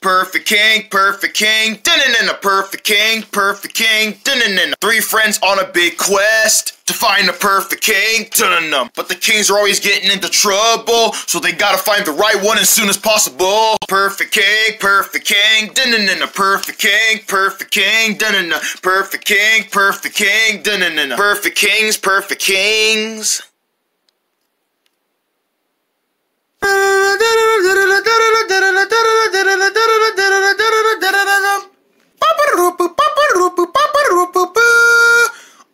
Perfect king, perfect king, dun a perfect king, perfect king, dun Three friends on a big quest to find the perfect king, dun But the kings are always getting into trouble, so they gotta find the right one as soon as possible. Perfect king, perfect king, dun a perfect king, perfect king, dun perfect king, perfect king, dun. Perfect kings, perfect kings.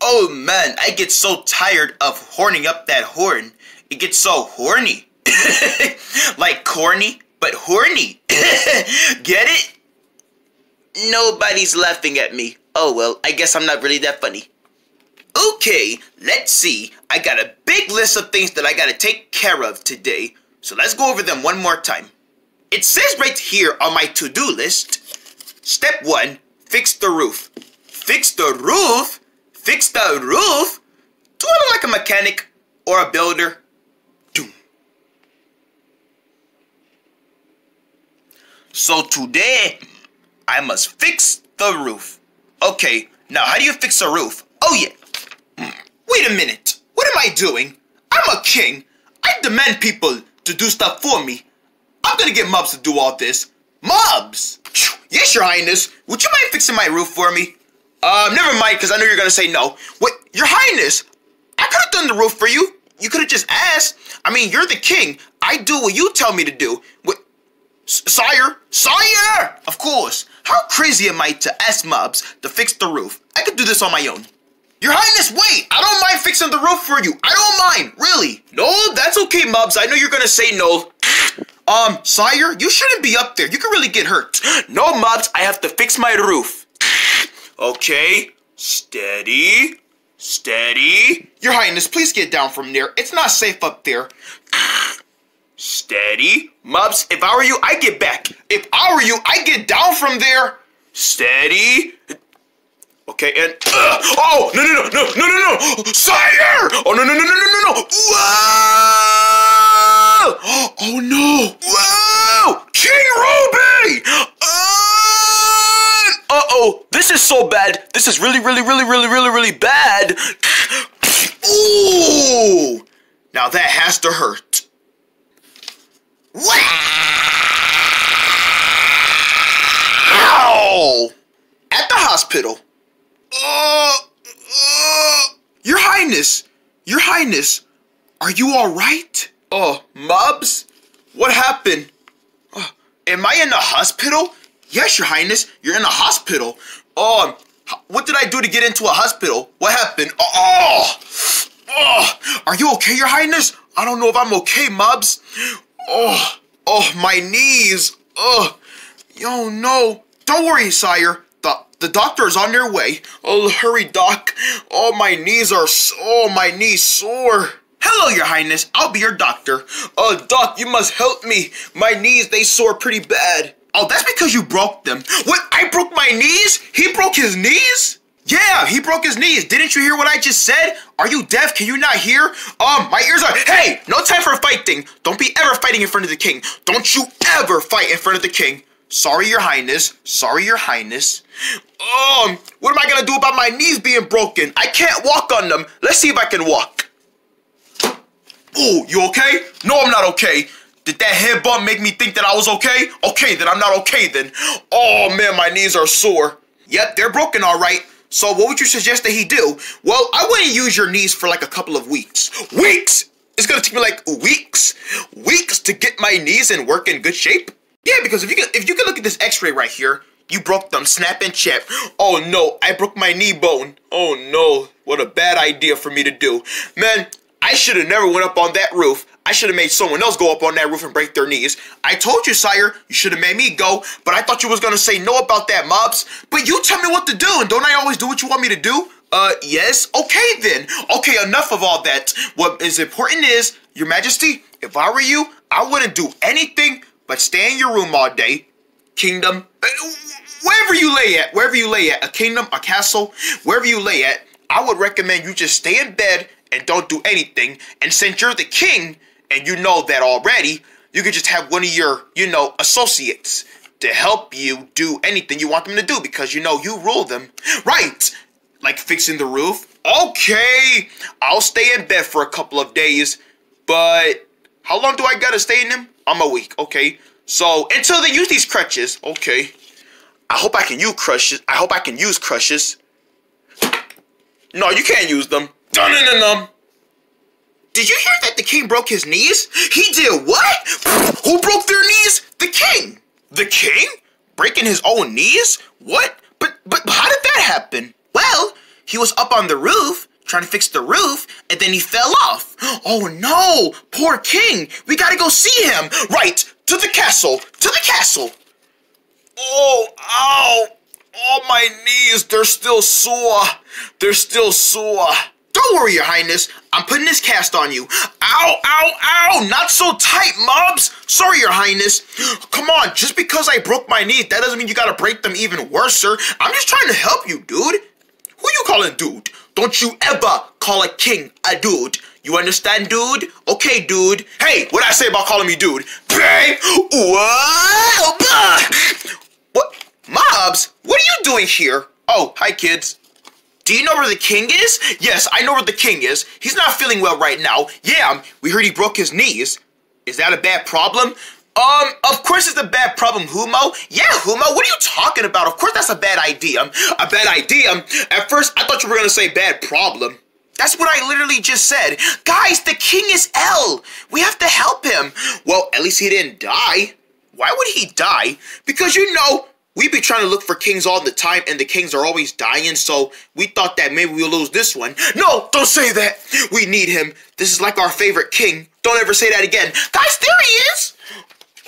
Oh man, I get so tired of horning up that horn. It gets so horny. like corny, but horny. get it? Nobody's laughing at me. Oh well, I guess I'm not really that funny. Okay, let's see. I got a big list of things that I gotta take care of today. So let's go over them one more time. It says right here on my to-do list, step one, fix the roof. Fix the roof? Fix the roof? Do I look like a mechanic or a builder? Doom. So today, I must fix the roof. Okay, now how do you fix a roof? Oh yeah. Hmm, wait a minute. What am I doing? I'm a king. I demand people to do stuff for me. I'm gonna get Mubs to do all this. Mubs! Yes, your highness. Would you mind fixing my roof for me? Um, never mind, because I know you're gonna say no. What? Your highness! I could have done the roof for you. You could have just asked. I mean, you're the king. I do what you tell me to do. What? Sire? Sire! Of course. How crazy am I to ask Mubs to fix the roof? I could do this on my own. Your Highness, wait! I don't mind fixing the roof for you. I don't mind, really. No, that's okay, Mubs. I know you're gonna say no. Um, Sire, you shouldn't be up there. You could really get hurt. No, Mubs, I have to fix my roof. Okay, steady, steady. Your Highness, please get down from there. It's not safe up there. Steady. Mubs, if I were you, I'd get back. If I were you, I'd get down from there. Steady. Okay, and uh, oh no no no no no no no sire! Oh no no no no no no no! Whoa! Oh no! Whoa! King Ruby! Uh oh! This is so bad. This is really really really really really really bad. Ooh! Now that has to hurt. Wow! At the hospital. Uh, uh, Your Highness! Your Highness! Are you alright? Oh, Mubs? What happened? Uh, am I in the hospital? Yes, Your Highness, you're in the hospital. Oh, what did I do to get into a hospital? What happened? Oh, oh, are you okay, Your Highness? I don't know if I'm okay, Mubs. Oh, oh, my knees. Oh, yo, no. Don't worry, sire. The doctor is on their way. Oh, hurry, doc. Oh, my knees are, oh, my knees sore. Hello, your highness. I'll be your doctor. Oh, doc, you must help me. My knees, they sore pretty bad. Oh, that's because you broke them. What, I broke my knees? He broke his knees? Yeah, he broke his knees. Didn't you hear what I just said? Are you deaf? Can you not hear? Um, my ears are. Hey, no time for fighting. Don't be ever fighting in front of the king. Don't you ever fight in front of the king. Sorry, your highness. Sorry, your highness. Um, what am I gonna do about my knees being broken? I can't walk on them. Let's see if I can walk. Oh, you okay? No, I'm not okay. Did that head bump make me think that I was okay? Okay, then I'm not okay then. Oh man, my knees are sore. Yep, they're broken all right. So what would you suggest that he do? Well, I wouldn't use your knees for like a couple of weeks. Weeks? It's gonna take me like weeks, weeks to get my knees in work in good shape. Yeah, because if you can, if you can look at this X-ray right here, you broke them, snap and chip. Oh no, I broke my knee bone. Oh no, what a bad idea for me to do. Man, I should have never went up on that roof. I should have made someone else go up on that roof and break their knees. I told you, sire, you should have made me go, but I thought you was gonna say no about that, Mubs. But you tell me what to do, and don't I always do what you want me to do? Uh, yes? Okay then. Okay, enough of all that. What is important is, your majesty, if I were you, I wouldn't do anything but stay in your room all day. Kingdom, uh, wherever you lay at, wherever you lay at, a kingdom, a castle, wherever you lay at, I would recommend you just stay in bed and don't do anything. And since you're the king and you know that already, you could just have one of your, you know, associates to help you do anything you want them to do because you know you rule them. Right! Like fixing the roof. Okay, I'll stay in bed for a couple of days, but how long do I gotta stay in them? I'm a weak. okay? So until they use these crutches, okay. I hope I can use crutches. I hope I can use crutches. No, you can't use them. Dun dun dun dun. Did you hear that the king broke his knees? He did what? Who broke their knees? The king. The king? Breaking his own knees? What? But but how did that happen? Well, he was up on the roof trying to fix the roof and then he fell off. Oh no, poor king. We gotta go see him. Right, to the castle. To the castle. Oh, ow. Oh, my knees, they're still sore. They're still sore. Don't worry, your highness. I'm putting this cast on you. Ow, ow, ow! Not so tight, mobs! Sorry, your highness. Come on, just because I broke my knees, that doesn't mean you gotta break them even worse, sir. I'm just trying to help you, dude. Who you calling dude? Don't you ever call a king a dude. You understand, dude? Okay, dude. Hey, what I say about calling me dude? Bang! Whoa! What? Mobs? What are you doing here? Oh, hi, kids. Do you know where the king is? Yes, I know where the king is. He's not feeling well right now. Yeah, we heard he broke his knees. Is that a bad problem? Um, of course it's a bad problem, Humo. Yeah, Humo, what are you talking about? Of course that's a bad idea. A bad idea? At first, I thought you were gonna say bad problem. That's what I literally just said. Guys, the king is L. We have to help him. Well, at least he didn't die. Why would he die? Because you know, we be trying to look for kings all the time and the kings are always dying, so we thought that maybe we'll lose this one. No, don't say that. We need him. This is like our favorite king. Don't ever say that again. Guys, there he is.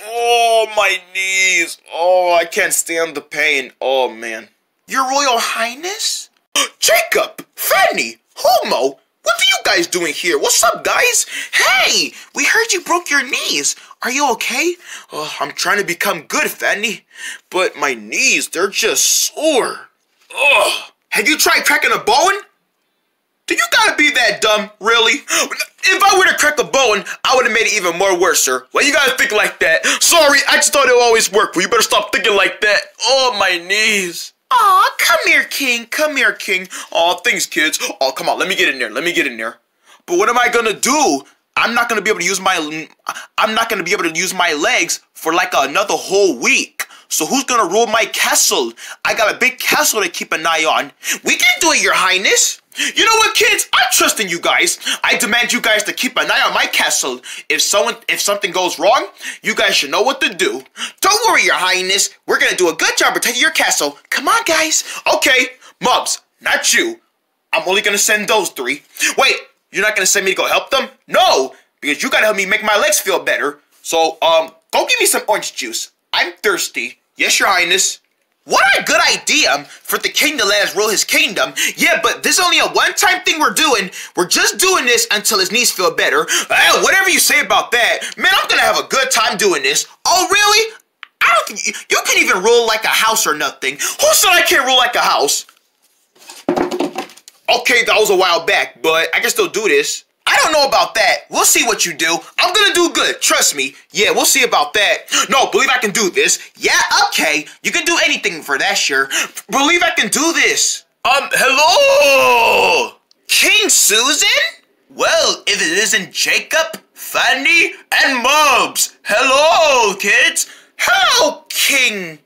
Oh, my knees. Oh, I can't stand the pain. Oh, man. Your Royal Highness? Jacob! Fanny! Homo! What are you guys doing here? What's up, guys? Hey! We heard you broke your knees. Are you okay? Oh, I'm trying to become good, Fanny. But my knees, they're just sore. Ugh. Have you tried cracking a bone? Do you gotta be that dumb, really? If I were to crack a bone, I would have made it even more worse, sir. Why you gotta think like that? Sorry, I just thought it would always work. Well, you better stop thinking like that. Oh, my knees. Aw, come here, King. Come here, King. Aw, thanks, kids. Oh, come on. Let me get in there. Let me get in there. But what am I gonna do? I'm not gonna be able to use my I'm not gonna be able to use my legs for like another whole week. So who's gonna rule my castle? I got a big castle to keep an eye on. We can do it, your highness. You know what, kids? I'm trusting you guys. I demand you guys to keep an eye on my castle. If someone, if something goes wrong, you guys should know what to do. Don't worry, your highness. We're gonna do a good job protecting your castle. Come on, guys. Okay, Mubs, not you. I'm only gonna send those three. Wait, you're not gonna send me to go help them? No, because you gotta help me make my legs feel better. So, um, go give me some orange juice. I'm thirsty. Yes, your highness. What a good idea for the king to let us rule his kingdom. Yeah, but this is only a one-time thing we're doing. We're just doing this until his knees feel better. Well, whatever you say about that, man, I'm gonna have a good time doing this. Oh, really? I don't think you can even rule like a house or nothing. Who said I can't rule like a house? Okay, that was a while back, but I can still do this. I don't know about that. We'll see what you do. I'm gonna do good. Trust me. Yeah, we'll see about that. No, believe I can do this. Yeah, okay. You can do anything for that, sure. Believe I can do this. Um, hello? King Susan? Well, if it isn't Jacob, Fanny, and Mubs. Hello, kids. Hello, King.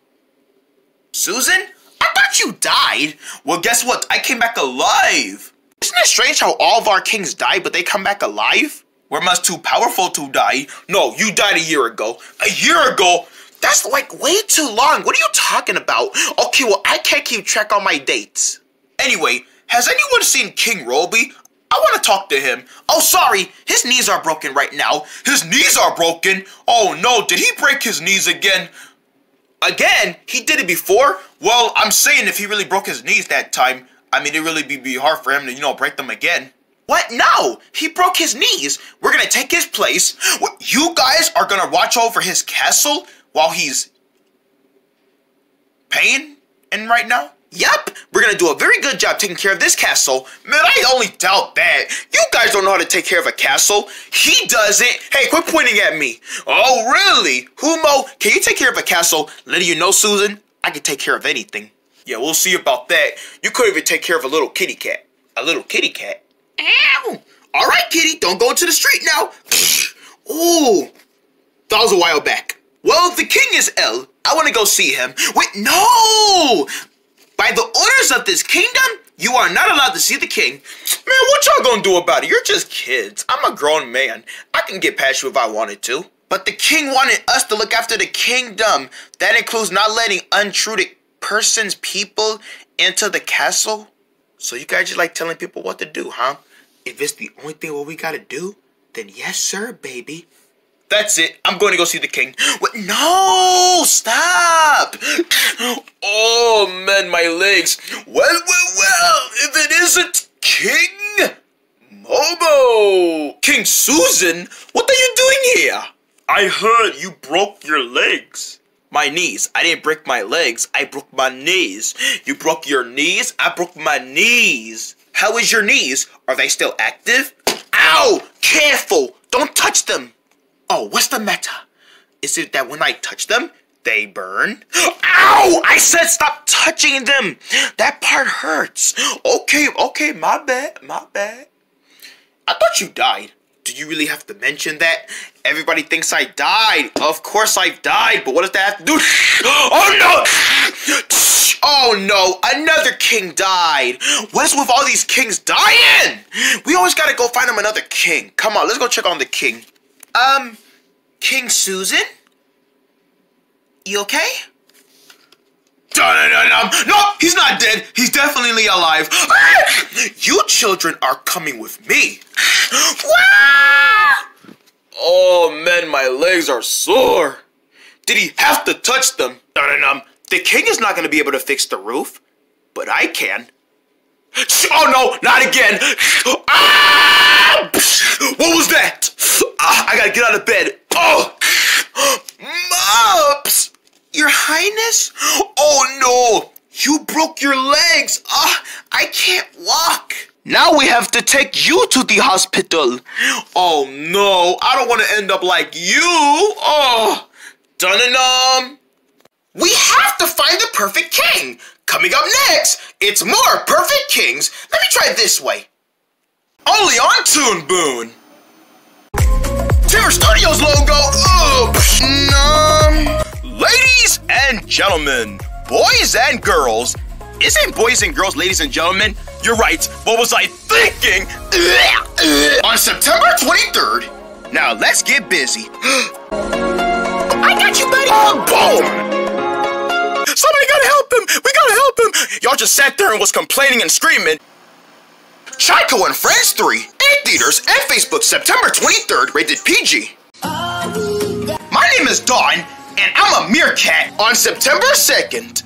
Susan? I thought you died. Well, guess what? I came back alive. Isn't it strange how all of our kings die, but they come back alive? We're much too powerful to die. No, you died a year ago. A year ago? That's like way too long. What are you talking about? Okay, well, I can't keep track on my dates. Anyway, has anyone seen King Roby? I want to talk to him. Oh, sorry. His knees are broken right now. His knees are broken? Oh, no. Did he break his knees again? Again? He did it before? Well, I'm saying if he really broke his knees that time, I mean, it really be, be hard for him to, you know, break them again. What? No! He broke his knees. We're gonna take his place. You guys are gonna watch over his castle while he's paying in right now? Yep, we're gonna do a very good job taking care of this castle. Man, I only doubt that. You guys don't know how to take care of a castle. He doesn't. Hey, quit pointing at me. Oh, really? Humo, can you take care of a castle? Letting you know, Susan, I can take care of anything. Yeah, we'll see about that. You could even take care of a little kitty cat. A little kitty cat? Ow! All right, kitty, don't go into the street now. Ooh, that was a while back. Well, the king is ill. I want to go see him. Wait, no! By the orders of this kingdom, you are not allowed to see the king. Man, what y'all gonna do about it? You're just kids. I'm a grown man. I can get past you if I wanted to. But the king wanted us to look after the kingdom. That includes not letting untruthful persons, people into the castle. So you guys just like telling people what to do, huh? If it's the only thing what we gotta do, then yes, sir, baby. That's it. I'm going to go see the king. What? No! Stop! Oh, man, my legs. Well, well, well, if it isn't King Momo! King Susan? What are you doing here? I heard you broke your legs. My knees. I didn't break my legs. I broke my knees. You broke your knees? I broke my knees. How is your knees? Are they still active? Ow! Careful! Don't touch them! Oh, what's the matter? Is it that when I touch them, they burn? Ow! I said stop touching them! That part hurts. Okay, okay, my bad, my bad. I thought you died. Do you really have to mention that? Everybody thinks I died. Of course I've died, but what does that have to do? Oh no! Oh no, another king died. What is with all these kings dying? We always gotta go find him another king. Come on, let's go check on the king. Um, King Susan? You okay? No, he's not dead. He's definitely alive. You children are coming with me. Oh man, my legs are sore. Did he have to touch them? The king is not going to be able to fix the roof, but I can. Oh no, not again! Ah! What was that? Ah, I gotta get out of bed. Oh! Mops! Your Highness? Oh no! You broke your legs! Ah, I can't walk! Now we have to take you to the hospital. Oh no, I don't want to end up like you. Oh, dun dun We have to find the perfect king. Coming up next, it's more Perfect Kings. Let me try this way. Only on Toon Boon. Terror Studios logo. um, ladies and gentlemen, boys and girls. Isn't boys and girls, ladies and gentlemen? You're right. What was I thinking? on September 23rd. Now let's get busy. I got you, buddy. Oh, boom! Somebody gotta help him! We gotta help him! Y'all just sat there and was complaining and screaming. Chico and Friends 3 in theaters and Facebook September 23rd, rated PG. My name is Dawn, and I'm a meerkat on September 2nd.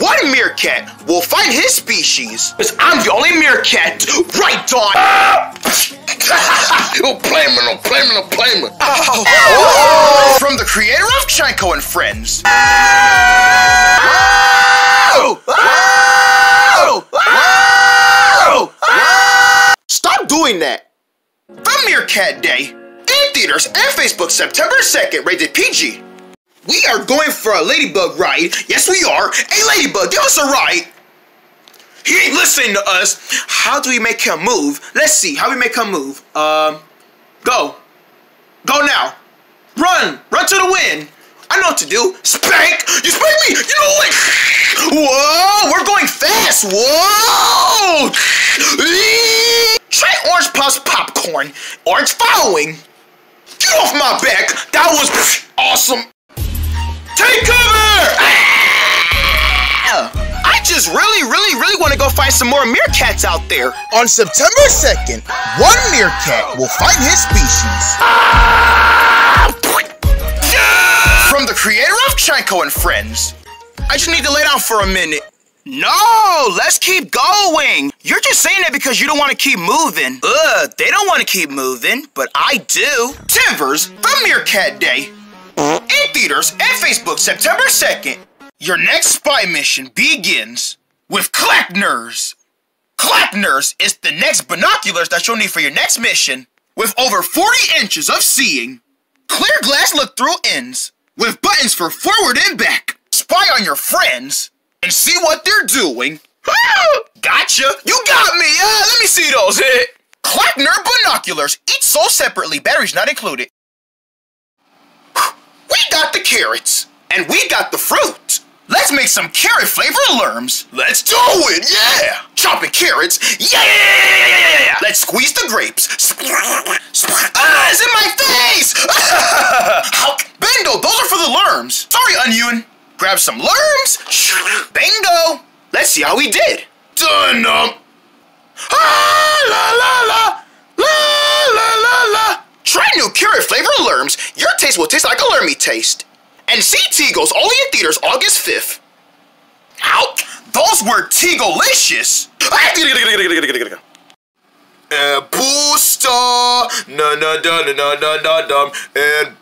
One meerkat will find his species, because I'm the only meerkat. Right, Dawn? no oh, blame me, no oh, blame me, no oh, blame. Oh. Oh. From the creator of Chico and Friends. Stop doing that! The Meerkat Day in theaters and Facebook September 2nd, rated PG. We are going for a ladybug ride. Yes, we are. Hey, ladybug, give us a ride. He ain't listening to us. How do we make him move? Let's see. How we make him move? Um, go. Go now. Run. Run to the wind. I know what to do. Spank! You spank me! You know what? Whoa! We're going fast! Whoa! Try orange puffs popcorn. Orange following. Get off my back! That was awesome! Take cover! I just really, really, really want to go find some more meerkats out there. On September 2nd, one meerkat will find his species. From the creator of Chico and Friends. I just need to lay down for a minute. No, let's keep going. You're just saying that because you don't want to keep moving. Ugh, they don't want to keep moving, but I do. Timbers, the Meerkat Day. Theaters and Facebook September 2nd. Your next spy mission begins. with Kleckners. Kleckners is the next binoculars that you'll need for your next mission. With over 40 inches of seeing, clear glass look through ends, with buttons for forward and back. Spy on your friends and see what they're doing. gotcha! You got me! Uh, let me see those. Kleckner binoculars, each sold separately, batteries not included. We got the carrots, and we got the fruit. Let's make some carrot flavor alarms. Let's do it, yeah! Chopping carrots, yeah! Let's squeeze the grapes. Ah, it's in my face! Bingo, those are for the lerms. Sorry, Onion. Grab some lerms. Bingo. Let's see how we did. Done. Um. Ah, taste will taste like a lermy taste. And see Teagles only in theaters August 5th. Ow! Those were Teaglicious! And booster, na na na na na na na dum, and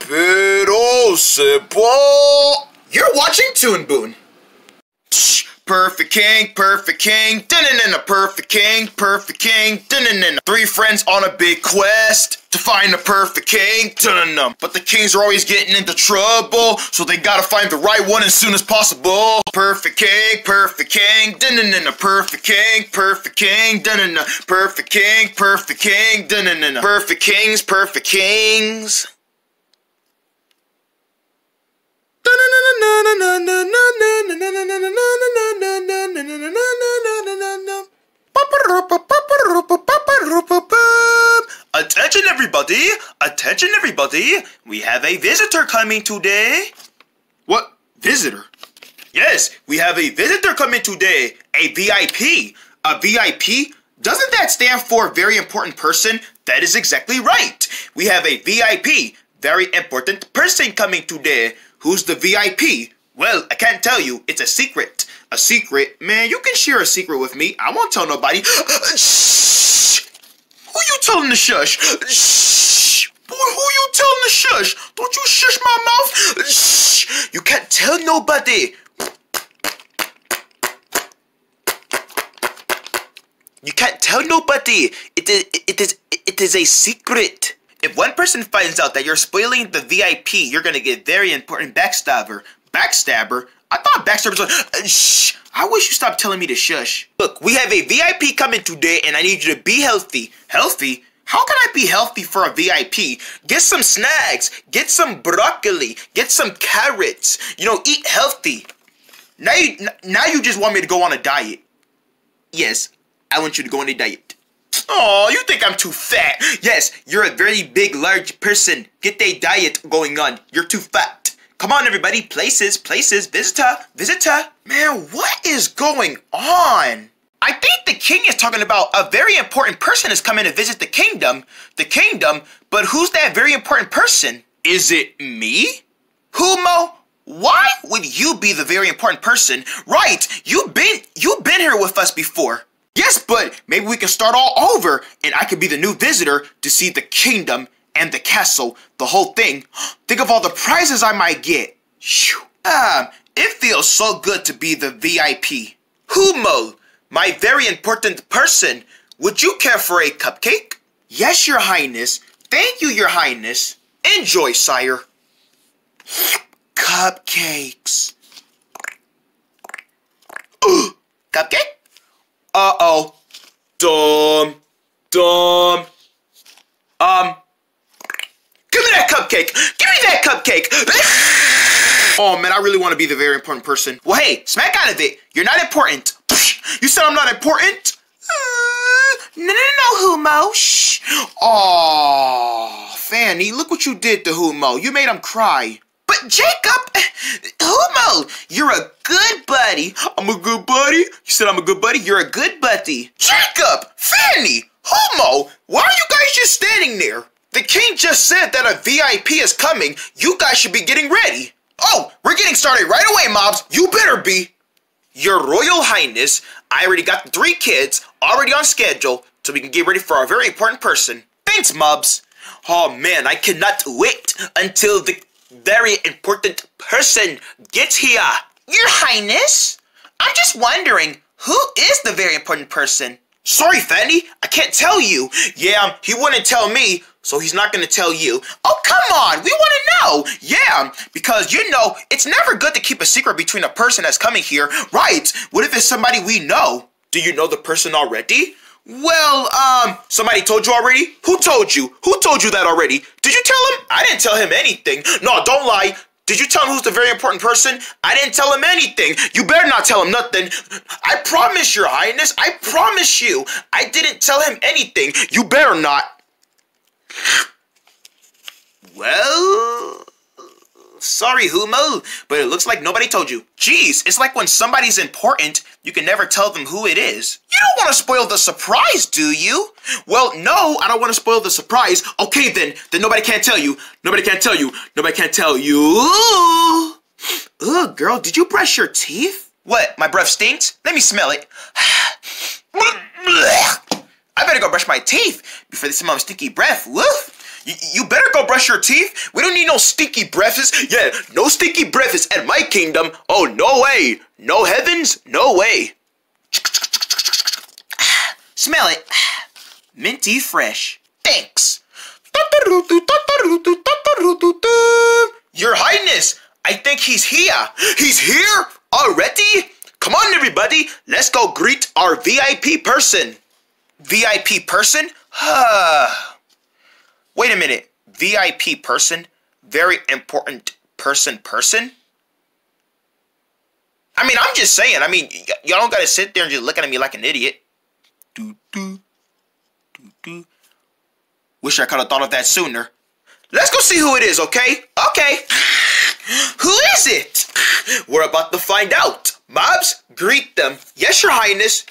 simple. You're watching Toon Boon. Perfect king, perfect king, dun a perfect king, perfect king, dun Three friends on a big quest to find the perfect king, dun But the kings are always getting into trouble, so they gotta find the right one as soon as possible. Perfect king, perfect king, dun a perfect king, perfect king, dun perfect king, perfect king, dun Perfect kings, perfect kings. Attention everybody! Attention everybody! We have a visitor coming today. What? Visitor? Yes, we have a visitor coming today. A VIP. A VIP? Doesn't that stand for very important person? That is exactly right. We have a VIP. Very important person coming today. Who's the VIP? Well, I can't tell you. It's a secret. A secret? Man, you can share a secret with me. I won't tell nobody. Shh! Who you telling to shush? Shh! Boy, who you telling to shush? Don't you shush my mouth? Shh! You can't tell nobody. You can't tell nobody. It is, it is, it is a secret. If one person finds out that you're spoiling the VIP, you're gonna get very important backstabber. Backstabber? I thought backstabber was like, uh, shh. I wish you stopped telling me to shush. Look, we have a VIP coming today and I need you to be healthy. Healthy? How can I be healthy for a VIP? Get some snacks, get some broccoli, get some carrots. You know, eat healthy. Now you, now you just want me to go on a diet. Yes, I want you to go on a diet. Oh, you think I'm too fat? Yes, you're a very big, large person. Get a diet going on. You're too fat. Come on, everybody. Places, places, visitor, visitor. Man, what is going on? I think the king is talking about a very important person is coming to visit the kingdom. The kingdom, but who's that very important person? Is it me? Humo? Why would you be the very important person? Right, you've been you've been here with us before. Yes, but maybe we can start all over and I could be the new visitor to see the kingdom and the castle, the whole thing. Think of all the prizes I might get. Um, it feels so good to be the VIP. Humo, my very important person, would you care for a cupcake? Yes, your highness. Thank you, your highness. Enjoy, sire. Cupcakes. Cupcake? Uh-oh. Dumb. Dumb. Um. Give me that cupcake. Give me that cupcake. oh, man, I really want to be the very important person. Well, hey, smack out of it. You're not important. You said I'm not important? No, no, no, Humo. Shh. Aw, Fanny, look what you did to Humo. You made him cry. But Jacob, Humo, you're a good buddy. I'm a good buddy. You said I'm a good buddy. You're a good buddy. Jacob, Fanny, Humo, why are you guys just standing there? The king just said that a VIP is coming. You guys should be getting ready. Oh, we're getting started right away, mobs. You better be. Your Royal Highness, I already got the three kids already on schedule so we can get ready for our very important person. Thanks, mobs. Oh man, I cannot wait until the very important person gets here. Your Highness, I'm just wondering, Who is the very important person? Sorry, Fanny, I can't tell you. Yeah, he wouldn't tell me, so he's not gonna tell you. Oh, come on, we wanna know. Yeah, because you know, it's never good to keep a secret between a person that's coming here. Right, what if it's somebody we know? Do you know the person already? Well, um, somebody told you already? Who told you? Who told you that already? Did you tell him? I didn't tell him anything. No, don't lie. Did you tell him who's the very important person? I didn't tell him anything. You better not tell him nothing. I promise, Your Highness. I promise you. I didn't tell him anything. You better not. Well, sorry, Humo, but it looks like nobody told you. Jeez, it's like when somebody's important, you can never tell them who it is. You don't want to spoil the surprise, do you? Well, no, I don't want to spoil the surprise. Okay, then, then nobody can't tell you. Nobody can't tell you. Nobody can't tell you. Ugh, girl, did you brush your teeth? What, my breath stinks? Let me smell it. I better go brush my teeth before they smell my stinky breath. Woof. You, you better go brush your teeth. We don't need no stinky breaths. Yeah, no stinky breaths at my kingdom. Oh, no way. No heavens, no way. Smell it. Minty fresh. Thanks. Your Highness, I think he's here. He's here already? Come on, everybody. Let's go greet our VIP person. VIP person? Wait a minute. VIP person? Very important person person? I mean, I'm just saying. I mean, y'all don't gotta sit there and just looking at me like an idiot. Do, do, do, do. Wish I could have thought of that sooner. Let's go see who it is, okay? Okay. Who is it? We're about to find out. Mobs, greet them. Yes, your highness.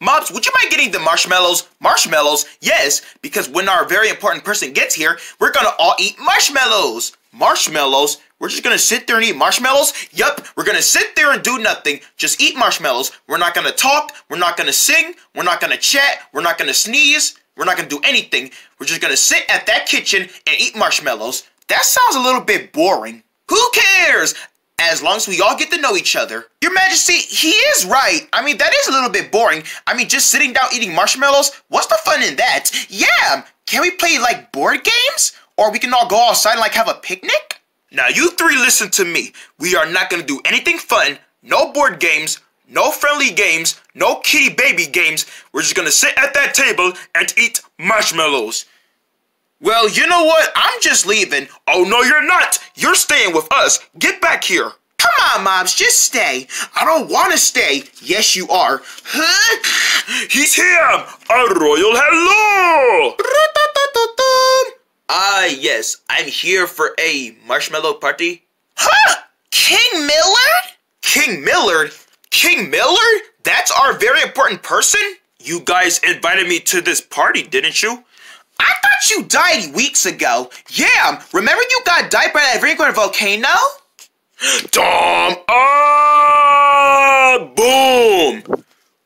Mobs, would you mind getting the marshmallows? Marshmallows? Yes, because when our very important person gets here, we're gonna all eat marshmallows. Marshmallows? We're just gonna sit there and eat marshmallows? Yup, we're gonna sit there and do nothing. Just eat marshmallows. We're not gonna talk. We're not gonna sing. We're not gonna chat. We're not gonna sneeze. We're not gonna do anything. We're just gonna sit at that kitchen and eat marshmallows. That sounds a little bit boring. Who cares? As long as we all get to know each other. Your Majesty, he is right. I mean, that is a little bit boring. I mean, just sitting down eating marshmallows, what's the fun in that? Yeah, can we play like board games? Or we can all go outside and like have a picnic? Now, you three listen to me. We are not gonna do anything fun, no board games, no friendly games, no kitty baby games. We're just gonna sit at that table and eat marshmallows. Well, you know what? I'm just leaving. Oh, no, you're not. You're staying with us. Get back here. Come on, Mobs, just stay. I don't want to stay. Yes, you are. Huh? He's here. A royal hello. Ah, yes. I'm here for a marshmallow party. Huh? King Millard? King Millard? King Millard? That's our very important person? You guys invited me to this party, didn't you? I thought you died weeks ago. Yeah, remember you got died by that Ringo volcano? Dom! Ah! Boom!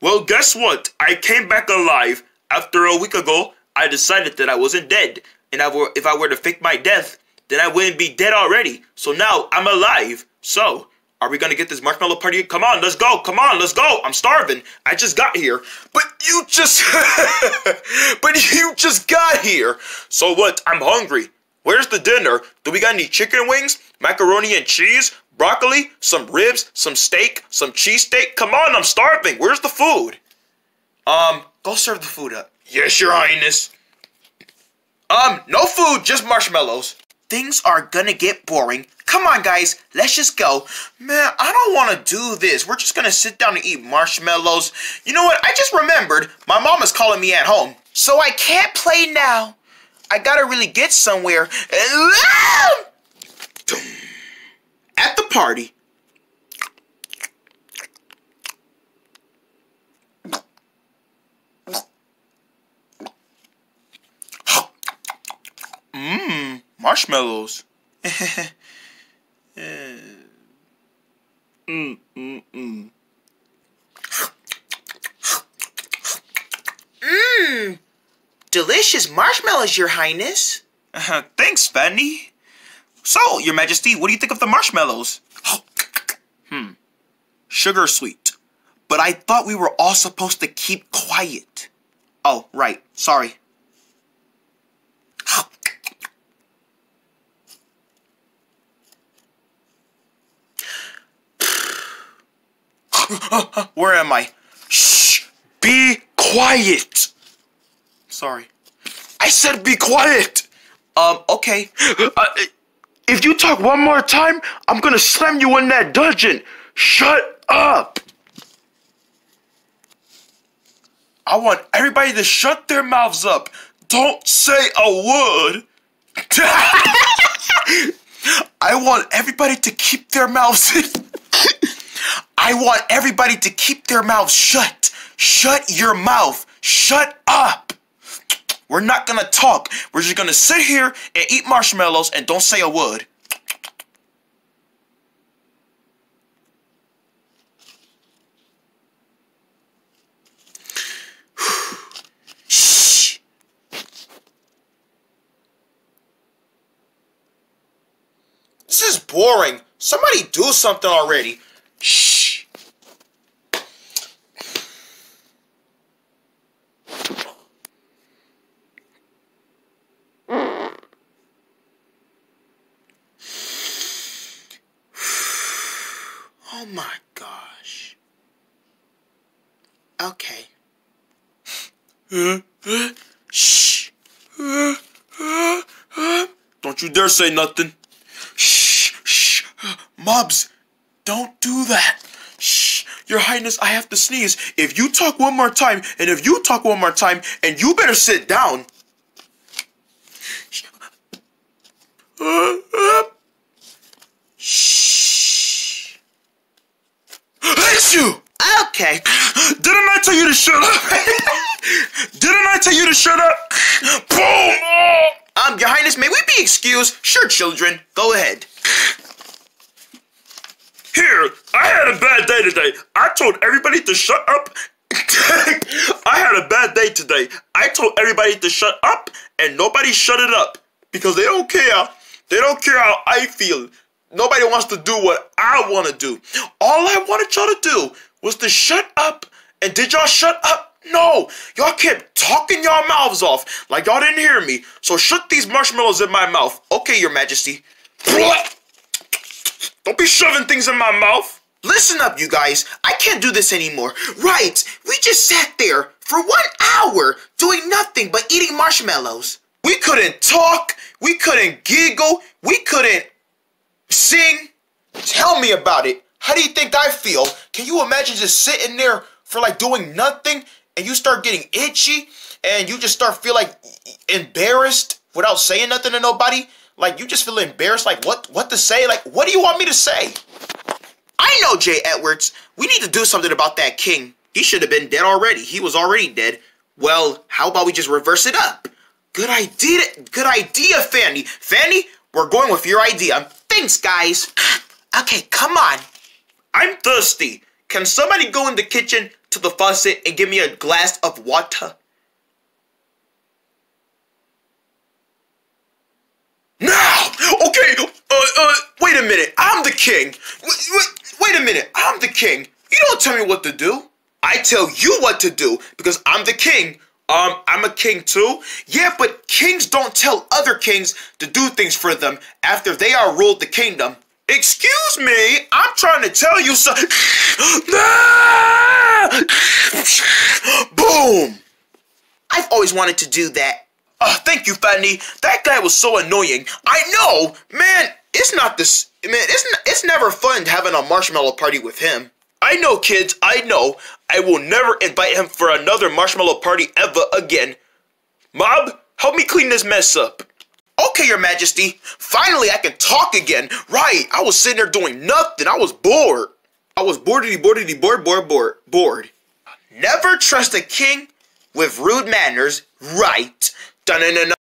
Well, guess what? I came back alive. After a week ago, I decided that I wasn't dead. And I were, if I were to fake my death, then I wouldn't be dead already. So now I'm alive. So, are we gonna get this marshmallow party? Come on, let's go. Come on, let's go. I'm starving. I just got here. But you just But you just got here. So what? I'm hungry. Where's the dinner? Do we got any chicken wings? Macaroni and cheese? Broccoli? Some ribs? Some steak? Some cheesesteak? Come on, I'm starving. Where's the food? Um, go serve the food up. Yes, your highness. Um, no food, just marshmallows. Things are gonna get boring. Come on, guys, let's just go. Man, I don't want to do this. We're just gonna sit down and eat marshmallows. You know what? I just remembered my mom is calling me at home. So I can't play now. I gotta really get somewhere. At the party. Mmm marshmallows. mm, mm, mm. Mmm, delicious marshmallows, Your Highness. Uh, thanks, Fanny. So, Your Majesty, what do you think of the marshmallows? hmm, sugar sweet, but I thought we were all supposed to keep quiet. Oh, right. Sorry. Where am I? Shh! Be quiet! Sorry. I said be quiet! Um, okay. Uh, if you talk one more time, I'm gonna slam you in that dungeon. Shut up! I want everybody to shut their mouths up. Don't say a word. I want everybody to keep their mouths. I want everybody to keep their mouths shut. Shut your mouth. Shut up. We're not gonna talk. We're just gonna sit here and eat marshmallows and don't say a word. Shh. This is boring. Somebody do something already. Shh. Oh my gosh. Okay. Shh. Don't you dare say nothing. Shh, shh. Mobs, don't do that. Shh. Your Highness, I have to sneeze. If you talk one more time, and if you talk one more time, and you better sit down. Shh. It's you! Okay. Didn't I tell you to shut up? Didn't I tell you to shut up? Boom! Um, Your Highness, may we be excused? Sure, children. Go ahead. Here, I had a bad day today. I told everybody to shut up. I had a bad day today. I told everybody to shut up, and nobody shut it up because they don't care. They don't care how I feel. Nobody wants to do what I want to do. All I wanted y'all to do was to shut up. And did y'all shut up? No. Y'all kept talking y'all mouths off like y'all didn't hear me. So shut these marshmallows in my mouth. Okay, Your Majesty. Don't be shoving things in my mouth. Listen up, you guys. I can't do this anymore. Right, we just sat there for one hour doing nothing but eating marshmallows. We couldn't talk, we couldn't giggle, we couldn't sing. Tell me about it. How do you think I feel? Can you imagine just sitting there for like doing nothing and you start getting itchy and you just start feel like embarrassed without saying nothing to nobody? Like you just feel embarrassed like what what to say? Like what do you want me to say? I know, Jay Edwards. We need to do something about that king. He should have been dead already. He was already dead. Well, how about we just reverse it up? Good idea. Good idea, Fanny. Fanny, we're going with your idea. Thanks, guys. Okay, come on. I'm thirsty. Can somebody go in the kitchen to the faucet and give me a glass of water? Now! Okay, uh, uh, wait a minute. I'm the king. Wait, wait, wait a minute. I'm the king. You don't tell me what to do. I tell you what to do because I'm the king. Um, I'm a king too. Yeah, but kings don't tell other kings to do things for them after they are ruled the kingdom. Excuse me, I'm trying to tell you so. Boom! I've always wanted to do that. Oh, thank you, Fanny. That guy was so annoying. I know, man. It's not this. Man, it's it's never fun having a marshmallow party with him. I know, kids. I know. I will never invite him for another marshmallow party ever again. Mob, help me clean this mess up. Okay, Your Majesty. Finally, I can talk again. Right, I was sitting there doing nothing. I was bored. I was boredity, boredity, bored, bored, bored, bored. Never trust a king with rude manners. Right. Dun